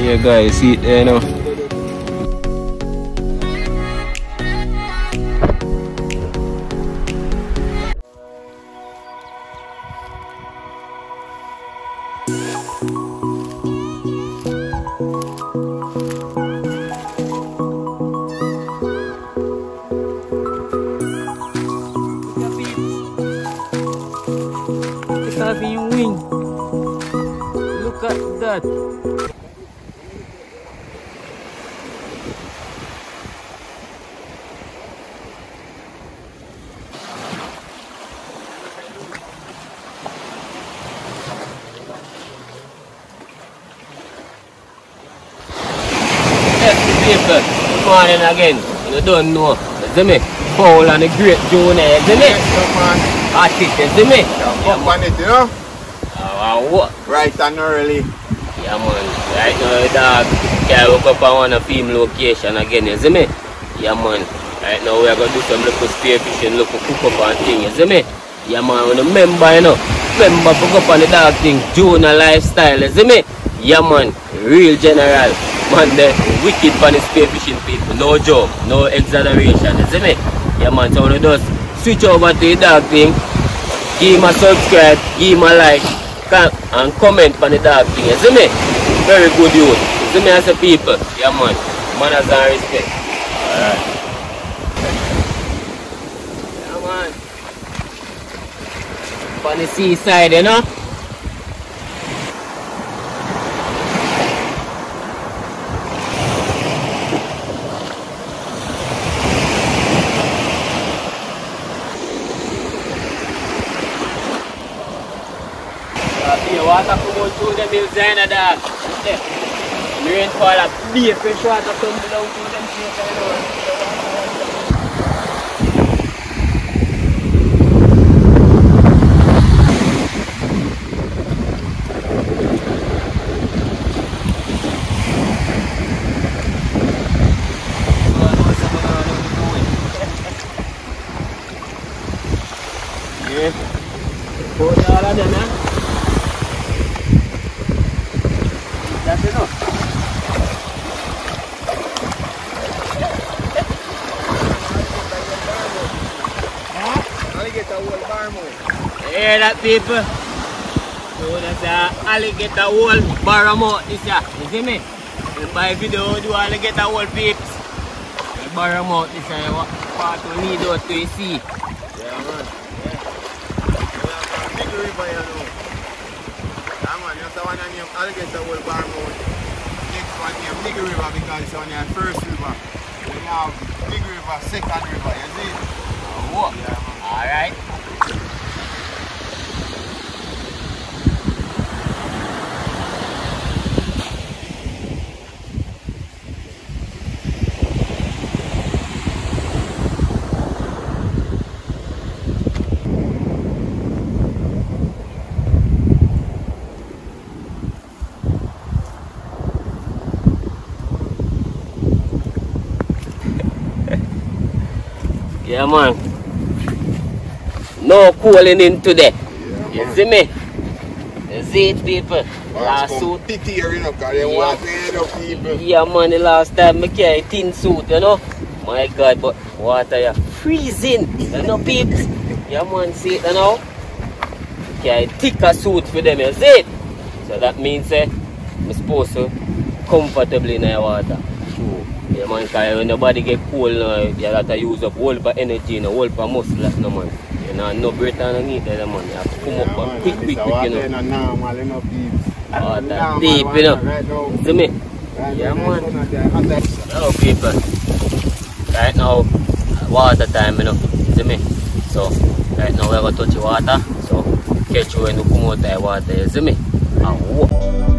Yeah guys, see eh, it there now. Good again. You don't know. You see me? Paul and the great Jonah, you see me? Yeah, man. Artist, you see me? Yeah, up on it, you know? Uh, what? Right and early. Yeah man, right now dog, yeah, woke up on one film location again, you see me? Yeah man, right now we are gonna do some little spear fishing, little cook up and thing, you see me? Yeah man, when remember you know, remember pick up on the dog thing, Junior lifestyle, you see me? Yeah man, real general, man the wicked for the spear fishing people, no joke, no exaggeration, you see me? Yeah man, so when just switch over to the dog thing, give him a subscribe, give him a like, and comment on the dog thing. You see me? Very good youth. You see me as a people? Yeah man. Manners and respect. Alright. Yeah man. On the seaside, you know? Yeah, water come out through the mills there, you know, dog. Yeah. Rain fall up, deep fresh water tumble down through them trees, you know. Yeah. Put all of them, huh? Hear that people? So that's a alligator hole Baramo this ya. You see me? In my video do alligator hole peeps. Baramo this ya. What part we need out to see. Yeah, man. Yeah. Big river, you know. Yeah, man. You see one Alligator Hole bar mouth. Next one name Big River because it's on your first river. You have Big River, second river. You see? What? Yeah. Alright. Yeah man. No cooling in today. Yeah, You see me? You see it people? Last Last suit. Pity here, you know, because they Yeah. want to head up people. Yeah man, the last time I carry tin suit, you know. My god, but water yeah freezing. You know peeps? Yeah man, see it you know? Carry thicker suit for them, you see it? So that means eh, I'm supposed to comfortably in the water. Yeah man, cause when the body get cold now, you got to use up all for energy and whole for muscle, no man. You know, no breath underneath there, man. You have to come up and quick, quick, quick, you know. normal, you know, peeps. Oh, that deep, you know. Right now. See me? Right Yeah, man. of the. Hello people. Right now, water time, you know. See me? So, right now we're gonna touch the water. So, catch you when you come out the water, you see me? Ah, whoa.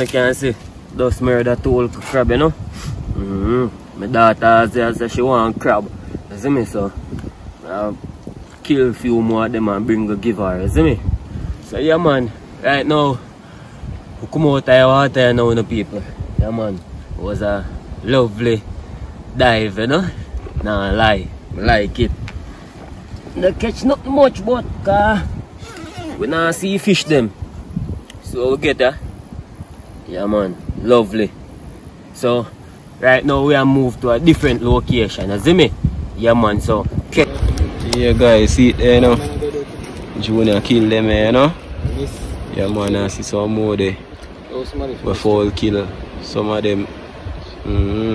You can see, those murder two whole crab, you know. Mm-hmm. My daughter says she want crab. You see me, so I kill a few more of them and bring the give her, you see me? So yeah man, right now, we come out of water now, the people. Yeah man, it was a lovely dive, you know. Nah lie, I like it. Not catch not much, but uh, we not see fish them. So we get that. Yeah man, lovely. So right now we are moved to a different location, you see me? Yeah man, so catch. Yeah guys, see it there you know. Junior kill them eh, you know. Yeah man, I see some more there. Before we kill some of them. Mm -hmm.